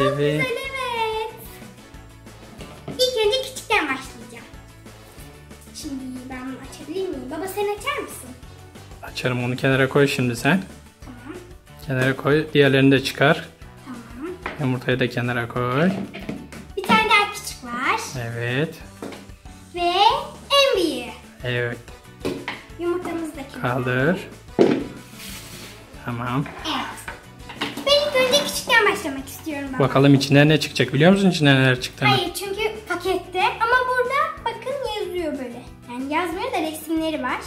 TV. Açarım onu kenara koy şimdi sen. Tamam. Kenara koy. Diğerlerini de çıkar. Tamam. Yumurtayı da kenara koy. Bir tane daha küçük var. Evet. Ve en büyüğü. Evet. Yumurtamızı da kenara. Kaldır. Tamam. Evet. Ben ilk önce küçükten başlamak istiyorum baba. Bakalım içinden ne çıkacak biliyor musun içinden neler çıktığını? Hayır çünkü pakette ama burada bakın yazıyor böyle. Yani yazmıyor da resimleri var.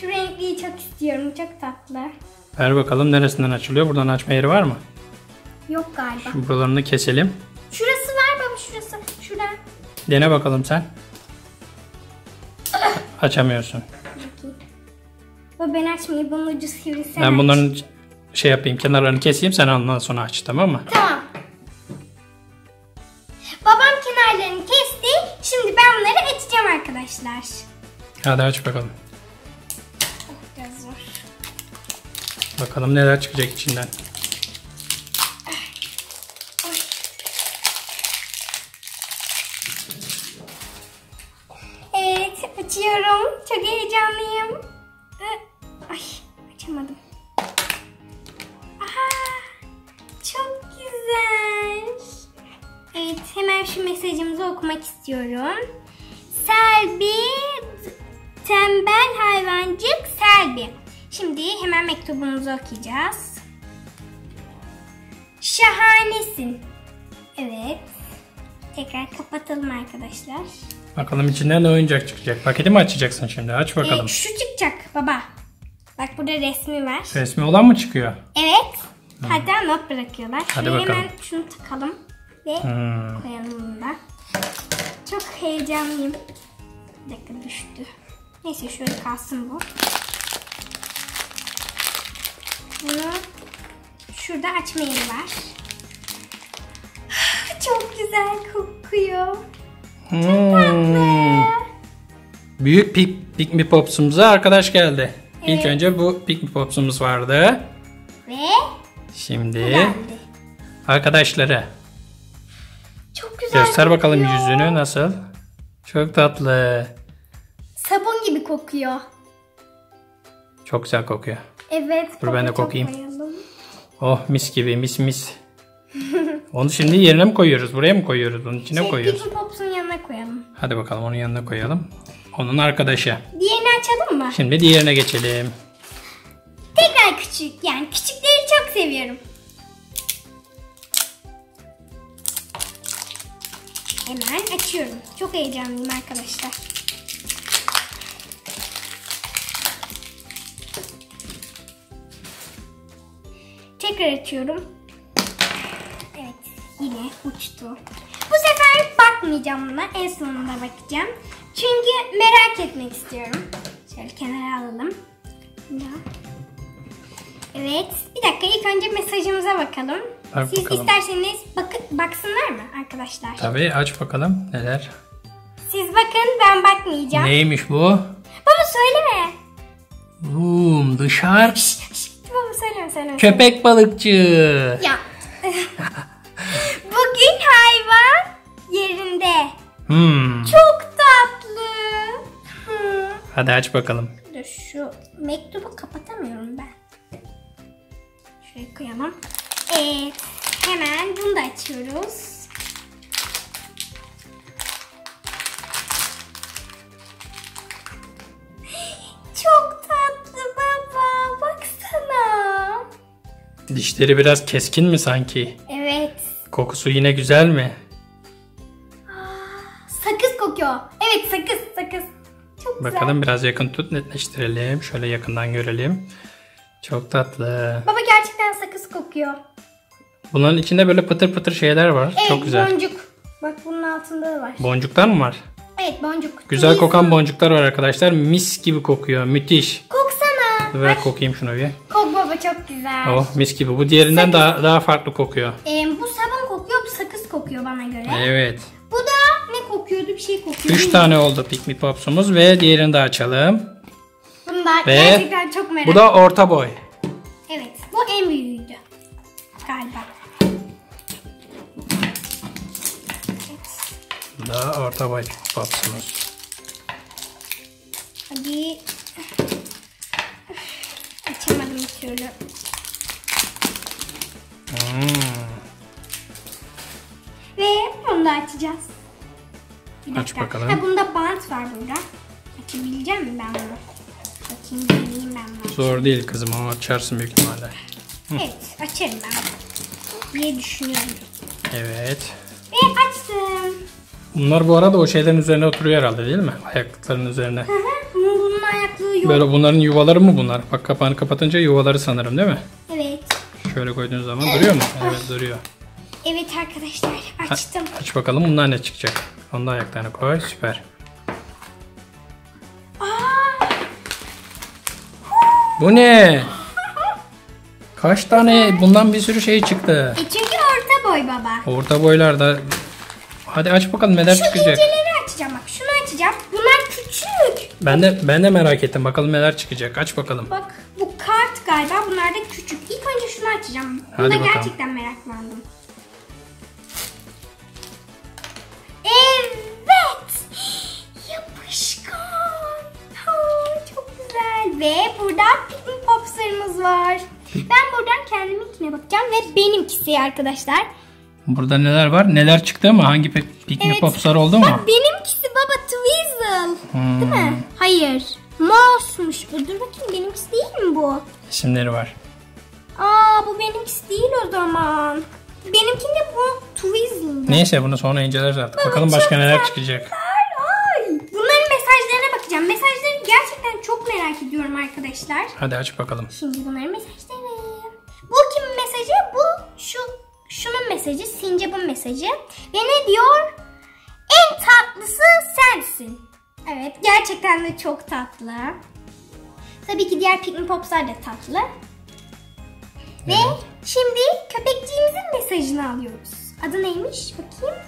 Şu renkliyi çok istiyorum. Çok tatlı. Ver bakalım neresinden açılıyor. Buradan açma yeri var mı? Yok galiba. Şimdi buralarını keselim. Şurası var baba şurası. Şura. Dene bakalım sen. Açamıyorsun. Baba ben açmayayım. Bunun ucu sivri sen Ben aç. bunların şey yapayım kenarlarını keseyim sen ondan sonra aç tamam mı? Tamam. Babam kenarlarını kesti. Şimdi ben bunları açacağım arkadaşlar. Hadi aç bakalım. Bakalım neler çıkacak içinden. Evet açıyorum. Çok heyecanlıyım. Ay açamadım. Aha, çok güzel. Evet hemen şu mesajımızı okumak istiyorum. Selbi tembel hayvancık. Şimdi hemen mektubumuzu okuyacağız. Şahanesin. Evet. Tekrar kapatalım arkadaşlar. Bakalım içinden ne oyuncak çıkacak. Paketi mi açacaksın şimdi? Aç bakalım. Ee, şu çıkacak baba. Bak burada resmi var. Resmi olan mı çıkıyor? Evet. Hatta not bırakıyorlar. Hadi Şuraya bakalım. Hemen şunu takalım. Ve Hmm. koyalım bunu da. Çok heyecanlıyım. Bir dakika düştü. Neyse şöyle kalsın bu. Bunu şurada açma yeri var. Çok güzel kokuyor. Hmm. Büyük Pik Pick Me Pops'umuza arkadaş geldi. İlk Evet. önce bu Pick Me Pops'umuz vardı. Ve Şimdi arkadaşları. Çok güzel Göster bakalım kokuyor. yüzünü nasıl? Çok tatlı. Sabun gibi kokuyor. Çok güzel kokuyor. Evet. Dur ben de kokayım. bayıldım. Oh mis gibi mis mis. Onu şimdi yerine mi koyuyoruz? Buraya mı koyuyoruz? Bunun içine Şey, koyuyoruz? Pickle Pops'un yanına koyalım. Hadi bakalım onun yanına koyalım. Onun arkadaşı. Diğerini açalım mı? Şimdi diğerine geçelim. Tekrar küçük. Yani küçükleri çok seviyorum. Hemen açıyorum. Çok heyecanlıyım arkadaşlar. Tekrar açıyorum. Evet yine uçtu. Bu sefer bakmayacağım buna. En sonunda bakacağım. Çünkü merak etmek istiyorum. Şöyle kenara alalım. Evet. Bir dakika ilk önce mesajımıza bakalım. Bak Siz bakalım. isterseniz bakın baksınlar mı arkadaşlar? Tabii aç bakalım neler. Siz bakın ben bakmayacağım. Neymiş bu? Baba söyleme. Dışarı. Şşt, Baba söyleme söyleme. Köpek balıkçı. Ya. Bugün hayvan yerinde. Hmm. Çok tatlı. Hı. Hadi aç bakalım. Dur şu mektubu kapatamıyorum ben. Şuraya koyalım. Evet. Hemen bunu da açıyoruz. Dişleri biraz keskin mi sanki? Evet. Kokusu yine güzel mi? Sakız kokuyor. Evet sakız sakız. Çok güzel. Bakalım biraz yakın tut netleştirelim. Şöyle yakından görelim. Çok tatlı. Baba gerçekten sakız kokuyor. Bunların içinde böyle pıtır pıtır şeyler var. Evet Çok güzel. boncuk. Bak bunun altında da var. Boncuklar mı var? Evet boncuk. Güzel Temiz kokan boncuklar var arkadaşlar. Mis gibi kokuyor. Müthiş. Koksana. Ver kokayım şunu bir. Baba çok güzel. Oh mis gibi. Bu diğerinden daha daha farklı kokuyor. Ee, bu sabun kokuyor, bu sakız kokuyor bana göre. Evet. Bu da ne kokuyordu? Bir şey kokuyor. Üç tane oldu Pick Me Pops'umuz ve diğerini de açalım. Bunu da Ve gerçekten çok merak Bu da orta boy. Evet, bu en büyüğüydü. Galiba. da orta boy popsumuz. Hadi. Türlü. Hmm. Ve bunu da açacağız. Bir Aç dakika. bakalım. Ha, bunda bant var burada. Açabileceğim mi ben bunu? Bakayım deneyeyim ben bunu. Zor değil kızım ama açarsın büyük ihtimalle. Evet açarım ben. Diye düşünüyorum. Evet. Ve açtım. Bunlar bu arada o şeylerin üzerine oturuyor herhalde değil mi? Ayaklıkların üzerine. Hı hı. Yok. Böyle bunların yuvaları mı bunlar? Bak kapağını kapatınca yuvaları sanırım değil mi? Evet. Şöyle koyduğun zaman duruyor mu? Evet duruyor. Evet arkadaşlar açtım. Aç bakalım bunlar ne çıkacak. Onu da ayaklarına koy. Süper. Aa, Bu ne? Kaç tane? Bundan bir sürü şey çıktı. e çünkü orta boy baba. Orta boylarda. Hadi aç bakalım neler Şu çıkacak. inceleri açacağım bak. Şunu açacağım. Bunlar küçük. Ben de ben de merak ettim. Bakalım neler çıkacak. Aç bakalım. Bak bu kart galiba. Bunlar da küçük. İlk önce şunu açacağım. Hadi Buna bakalım. gerçekten meraklandım. Evet. Yapışkan. Ha, çok güzel. Ve burada Pikmin Pops'larımız var. Ben buradan kendiminkine bakacağım ve benimkisi arkadaşlar. Burada neler var? Neler çıktı mı? Hangi piknik Evet. popslar oldu mu? Bak benimkisi baba Twizzle. Hmm. Değil mi? Hayır. Mouse'muş bu. Dur bakayım benimkisi değil mi bu? İsimleri var. Aa bu benimkisi değil o zaman. Benimkinde bu Twizzle'dı. Neyse bunu sonra inceleriz artık. Bakalım başka neler çıkacak. Ay. Bunların mesajlarına bakacağım. Mesajları gerçekten çok merak ediyorum arkadaşlar. Hadi aç bakalım. Şimdi bunların mesajları. Bu kimin mesajı? Bu şu şunun mesajı. Sincap'ın mesajı. Ve ne diyor? En tatlısı sensin. Evet gerçekten de çok tatlı. Tabii ki diğer Pikmin Pops'lar da tatlı. Ve Evet. şimdi köpekçiğimizin mesajını alıyoruz. Adı neymiş? Bakayım.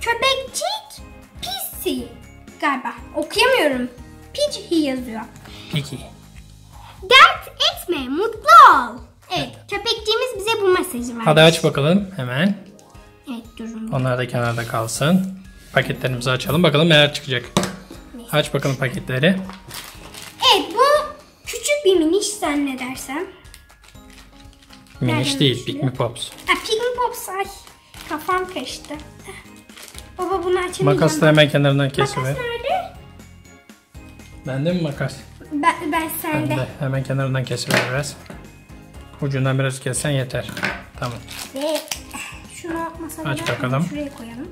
Köpekçik Pisi galiba. Okuyamıyorum. Pidgey yazıyor. Peki. Dert etme, mutlu ol. Evet, köpekçiğimiz bize bu mesajı vermiş. Hadi aç bakalım hemen. Evet, durun. Onlar da kenarda kalsın. Paketlerimizi açalım. Bakalım neler çıkacak. Aç bakalım paketleri. Evet, bu küçük bir miniş zannedersem. Miniş Nereden değil. Pikmi Pops. Ha, Piggy Pops, ay kafam karıştı. Baba bunu açamayacağım. Makasla hemen kenarından Makas kesiver. nerede? Bende mi makas? Ben, ben sende. Bende. Hemen kenarından kesiver biraz. Ucundan biraz kessen yeter. Tamam. Ve şunu masada Aç bakalım. Şuraya koyalım.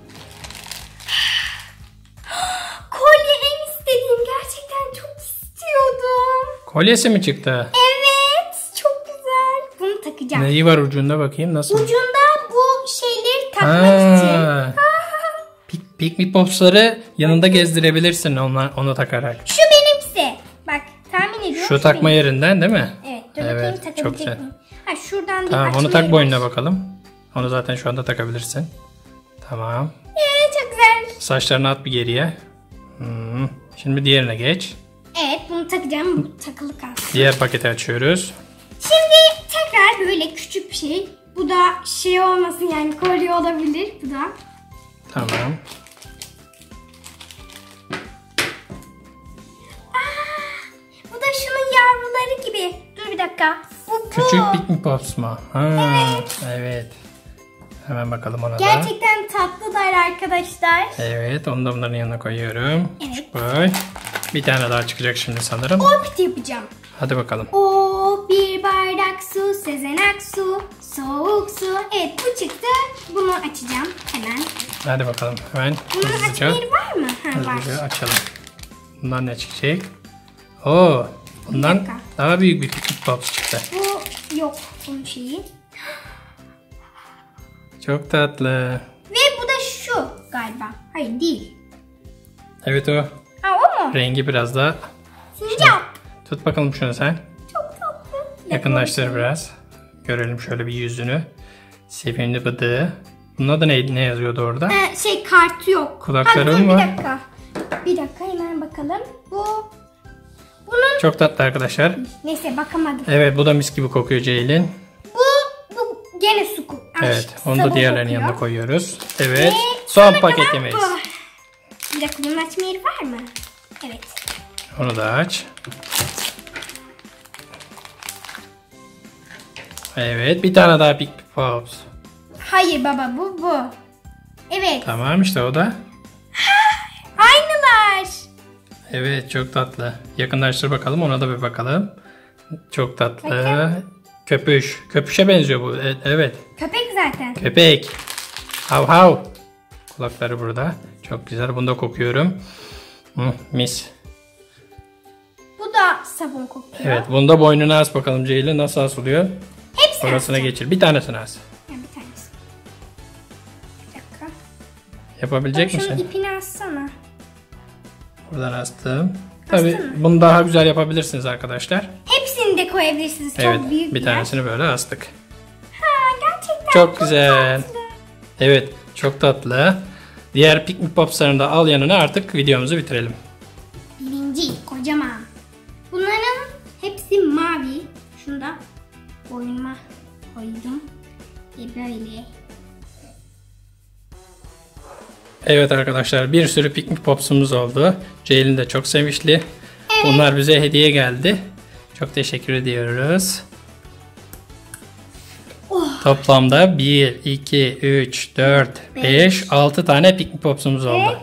Kolyesi mi çıktı? Evet, çok güzel. Bunu takacağım. Neyi var ucunda bakayım nasıl? Ucunda bu şeyleri takmak için. Ha. Pik, Pikmi Pops'ları yanında gezdirebilirsin onunla, onu takarak. Şu benimkisi. Bak tahmin ediyorum. Şu takma benim. yerinden değil mi? Evet, dur Evet, çok takabilecek güzel. miyim? Ha şuradan bir Tamam onu açma tak yeri boynuna var. bakalım. Onu zaten şu anda takabilirsin. Tamam. Evet, çok güzel. Saçlarını at bir geriye. Hmm. Şimdi diğerine geç. Evet, bunu takacağım. Bu takılı kalsın. Diğer paketi açıyoruz. Şimdi tekrar böyle küçük bir şey. Bu da şey olmasın yani kolye olabilir. Bu da. Tamam. Bu da şunun yavruları gibi. Dur bir dakika. Bu bu. Küçük Pikmi Pops mu? Ha, evet. Hemen bakalım ona da. Gerçekten tatlılar arkadaşlar. Evet onu da bunların yanına koyuyorum. Evet. Koy. Bir tane daha çıkacak şimdi sanırım. Orbit yapacağım. Hadi bakalım. O bir bardak su, Sezen Aksu, soğuk su. Evet bu çıktı. Bunu açacağım hemen. Hadi bakalım hemen Bunun hızlıca, yeri var mı? Ha hızlıca var. açalım. Bundan ne çıkacak? Oo, bundan daha büyük bir Pikmi Pops çıktı. Bu yok bunun şeyi. Çok tatlı. Ve bu da şu galiba. Hayır değil. Evet o. Ha o mu? Rengi biraz daha. Sincap. Tut bakalım şunu sen. Çok tatlı. Yakınlaştır biraz. Görelim şöyle bir yüzünü. Sevimli bıdığı. Bunun adı ne, ne yazıyordu orada? Ee, şey kartı yok. Kulakları mı? Bir dakika. Bir dakika hemen bakalım. Bu bunun Çok tatlı arkadaşlar. neyse bakamadım. Evet bu da mis gibi kokuyor Ceylin. Bu bu Gene su Evet, onu da diğerlerinin kokuyor. yanına koyuyoruz. Evet, Ve son paketimiz. bu. Bunun açma yeri var mı? Evet. Onu da aç. Evet, bir tane daha Big Pops. Hayır baba bu bu. Evet. Tamam işte o da. Aynılar. Evet, çok tatlı. Yakınlaştır bakalım, ona da bir bakalım. Çok tatlı. Bakın. Köpüş. Köpüşe benziyor bu. E- Evet. Köpek zaten. Köpek. Hav hav. Kulakları burada. Çok güzel. Bunu da kokuyorum. Hı, mis. Bu da sabun kokuyor. Evet. Bunu da boynuna as bakalım Ceylin. Nasıl asılıyor? Hepsini Orasına açacağım. geçir. Bir tanesini as. Yani bir tanesi. Bir dakika. Yapabilecek Şunun misin? ipini açsana. Buradan astım. Mı? bunu daha güzel yapabilirsiniz arkadaşlar. Hepsini de koyabilirsiniz. Çok evet. büyük Bir tanesini böyle astık. Ha gerçekten Çok güzel. tatlı. Evet. Çok tatlı. Diğer Piknik Pops'larını da al yanına artık videomuzu bitirelim. Birinci kocaman. Bunların hepsi mavi. Şunu da boynuma koydum. Ve böyle. Evet arkadaşlar bir sürü piknik popsumuz oldu. Ceylin de çok sevinçli. Bunlar bize hediye geldi. Çok teşekkür ediyoruz. Toplamda 1, 2, 3, 4, 5, 6 tane piknik popsumuz oldu.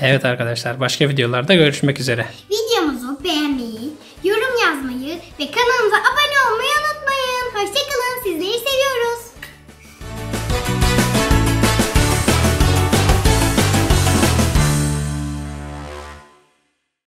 Evet arkadaşlar başka videolarda görüşmek üzere. Videomuzu beğenmeyi, yorum yazmayı ve kanalımıza abone olmayı unutmayın. Hoşçakalın sizleri seviyoruz.